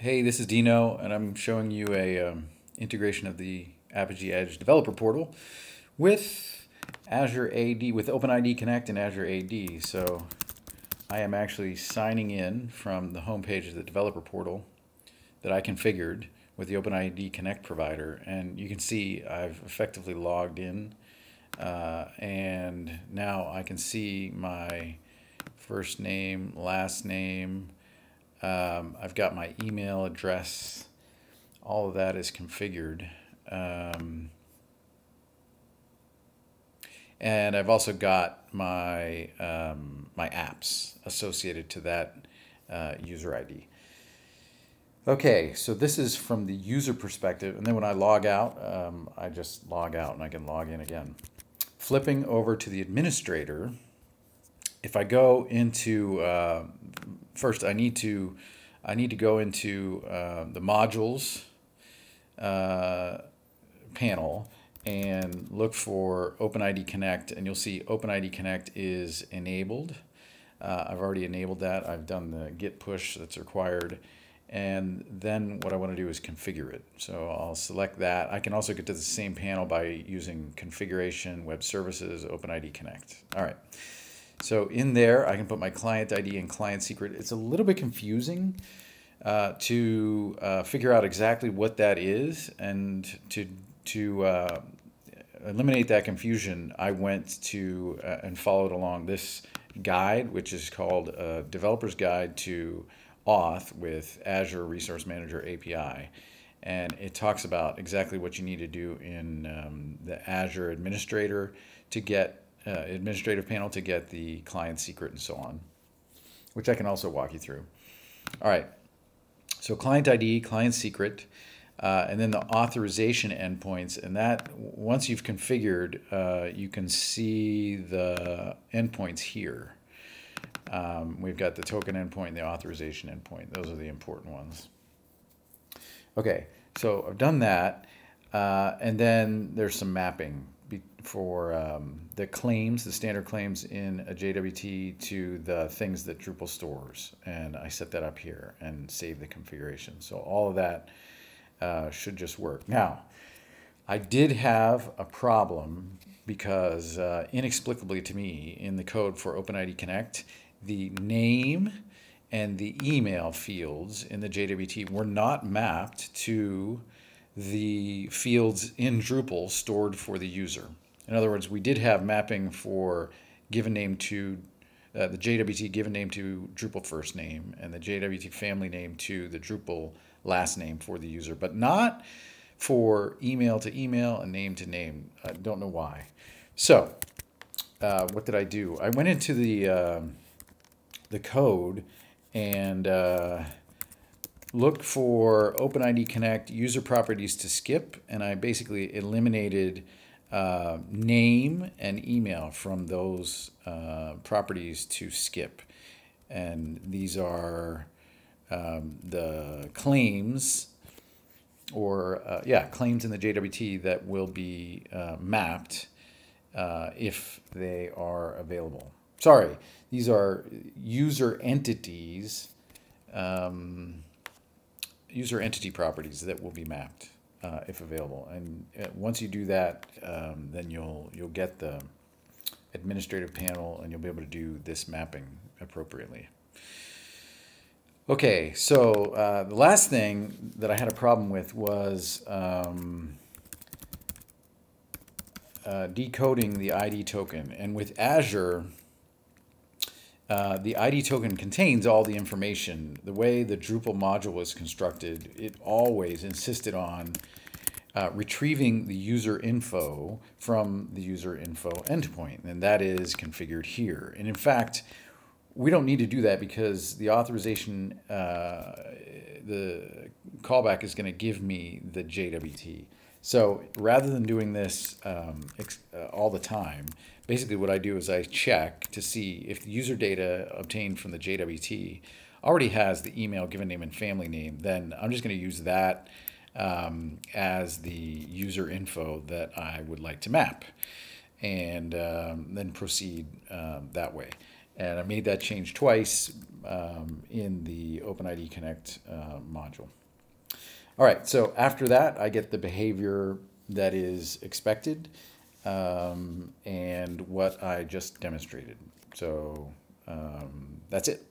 Hey, this is Dino, and I'm showing you a um, integration of the Apigee Edge developer portal with Azure AD, with OpenID Connect and Azure AD. So I am actually signing in from the home page of the developer portal that I configured with the OpenID Connect provider. And you can see I've effectively logged in. Uh, and now I can see my first name, last name, um, I've got my email address. All of that is configured. Um, and I've also got my, um, my apps associated to that uh, user ID. Okay, so this is from the user perspective. And then when I log out, um, I just log out and I can log in again. Flipping over to the administrator, if I go into uh, first, I need to I need to go into uh, the modules uh, panel and look for OpenID Connect, and you'll see OpenID Connect is enabled. Uh, I've already enabled that. I've done the git push that's required. And then what I want to do is configure it. So I'll select that. I can also get to the same panel by using configuration, web services, OpenID Connect. All right. So in there, I can put my client ID and client secret. It's a little bit confusing uh, to uh, figure out exactly what that is, and to to uh, eliminate that confusion, I went to uh, and followed along this guide, which is called Developer's Guide to Auth with Azure Resource Manager API. And it talks about exactly what you need to do in um, the Azure Administrator to get uh, administrative panel to get the client secret and so on, which I can also walk you through. All right, so client ID, client secret, uh, and then the authorization endpoints. And that, once you've configured, uh, you can see the endpoints here. Um, we've got the token endpoint and the authorization endpoint. Those are the important ones. Okay, so I've done that. Uh, and then there's some mapping for um, the claims, the standard claims in a JWT to the things that Drupal stores. And I set that up here and save the configuration. So all of that uh, should just work. Now, I did have a problem because uh, inexplicably to me in the code for OpenID Connect, the name and the email fields in the JWT were not mapped to the fields in Drupal stored for the user. In other words, we did have mapping for given name to uh, the JWT given name to Drupal first name and the JWT family name to the Drupal last name for the user, but not for email to email and name to name. I don't know why. So, uh, what did I do? I went into the uh, the code and uh, looked for OpenID Connect user properties to skip, and I basically eliminated uh, name and email from those uh, properties to skip. And these are um, the claims or, uh, yeah, claims in the JWT that will be uh, mapped uh, if they are available. Sorry, these are user entities, um, user entity properties that will be mapped uh, if available. And uh, once you do that, um, then you'll you'll get the administrative panel and you'll be able to do this mapping appropriately. Okay, so uh, the last thing that I had a problem with was um, uh, decoding the ID token. And with Azure, uh, the ID token contains all the information. The way the Drupal module was constructed, it always insisted on uh, retrieving the user info from the user info endpoint, and that is configured here. And in fact, we don't need to do that because the authorization, uh, the callback is going to give me the JWT. So rather than doing this um, uh, all the time, basically what I do is I check to see if the user data obtained from the JWT already has the email, given name, and family name, then I'm just going to use that um, as the user info that I would like to map and um, then proceed um, that way. And I made that change twice um, in the OpenID Connect uh, module. All right, so after that, I get the behavior that is expected um, and what I just demonstrated. So um, that's it.